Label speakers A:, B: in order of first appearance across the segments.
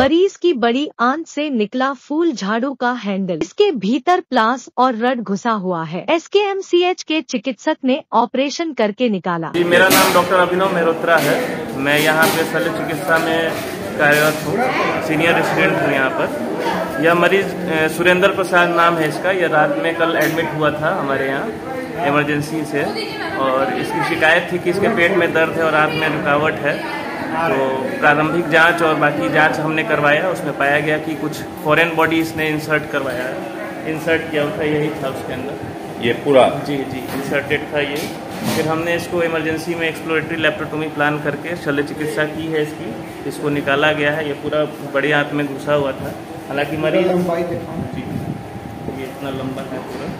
A: मरीज़ की बड़ी आंत से निकला फूल झाड़ू का हैंडल। इसके भीतर प्लास और रड घुसा हुआ है। एसकेएमसीएच के एम सी एच के चिकित्सक ने ऑपरेशन करके निकाला।
B: जी, मेरा नाम डॉक्टर अभिनव मेहरोत्रा है। मैं यहाँ पे शल्य चिकित्सा में कार्यरत हूँ। सीनियर रेसिडेंट हूँ यहाँ पर। यह मरीज़ सुरेंद्र प्रसाद नाम है इसका। यह रात में कल एडमिट हुआ था हमारे यहाँ इमरजेंसी से। और इसकी शिकायत थी कि इसके पेट में दर्द है और आंत में रुकावट है। तो प्रारंभिक जाँच और बाकी जाँच हमने करवाया उसमें पाया गया कि कुछ फॉरेन बॉडी इसने इंसर्ट करवाया। है इंसर्ट किया था यही था उसके अंदर।
C: ये पूरा?
B: जी जी इंसर्टेड था ये। फिर हमने इसको इमरजेंसी में एक्सप्लोरेटरी लेप्टोटोमी प्लान करके शल्य चिकित्सा की है इसकी। इसको निकाला गया है ये पूरा बड़े हाथ में घुसा हुआ था। हालाँकि मरीज़ जी ये इतना लंबा है पूरा।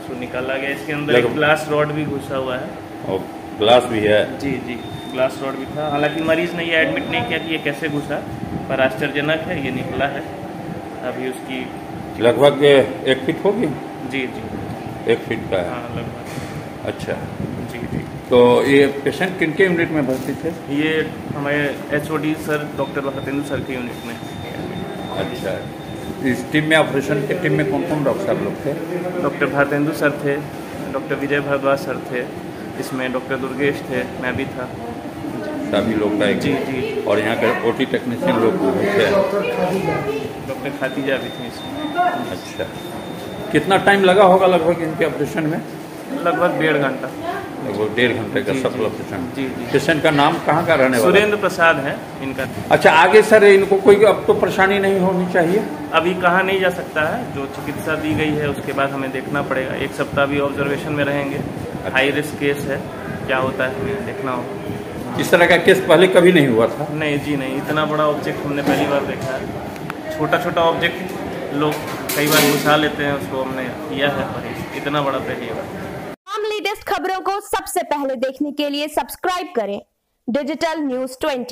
B: इसको निकाला गया इसके अंदर एक ग्लास रॉड भी घुसा हुआ है।
C: और ग्लास भी है।
B: जी जी। ग्लास रॉड भी था। हालाँकि मरीज़ ने ये एडमिट नहीं किया कि ये कैसे घुसा पर आश्चर्यजनक है ये निकला है। अभी उसकी
C: लगभग एक फीट होगी?
B: जी जी।
C: एक फीट का है।
B: हाँ लगभग।
C: अच्छा।
B: जी जी।
C: तो ये पेशेंट किनके यूनिट में भर्ती थे?
B: ये हमारे HOD sir doctor Bhagtendu sir के यूनिट में।
C: अच्छा। इस टीम में ऑपरेशन की टीम में कौन कौन डॉक्टर साहब लोग थे?
B: डॉक्टर भारतेंदु सर थे डॉक्टर विजय भारद्वाज सर थे इसमें डॉक्टर दुर्गेश थे मैं भी था।
C: सभी लोग का एक
B: जी जी।
C: और यहाँ के ओटी टेक्नीशियन लोग
B: डॉक्टर खातिजा भी थे इसमें।
C: अच्छा। कितना टाइम लगा होगा लगभग इनके ऑपरेशन में?
B: लगभग डेढ़ घंटा।
C: लगभग डेढ़ घंटे का सफल। ऑपरेशन
B: जी, जी।
C: पेशेंट का नाम कहाँ का रहने वाला
B: सुरेंद्र प्रसाद है इनका।
C: अच्छा आगे सर इनको कोई अब तो परेशानी नहीं होनी चाहिए?
B: अभी कहा नहीं जा सकता है। जो चिकित्सा दी गई है उसके बाद हमें देखना पड़ेगा। एक सप्ताह भी ऑब्जर्वेशन में रहेंगे। हाई रिस्क केस है। क्या होता है देखना होगा।
C: इस तरह का केस पहले कभी नहीं हुआ था।
B: नहीं जी नहीं इतना बड़ा ऑब्जेक्ट हमने पहली बार देखा है। छोटा छोटा ऑब्जेक्ट लोग कई बार घुसा लेते हैं उसको हमने किया है पर इतना बड़ा पहली बार
D: तमाम लेटेस्ट खबरों को सबसे पहले देखने के लिए सब्सक्राइब करें। Digital news 20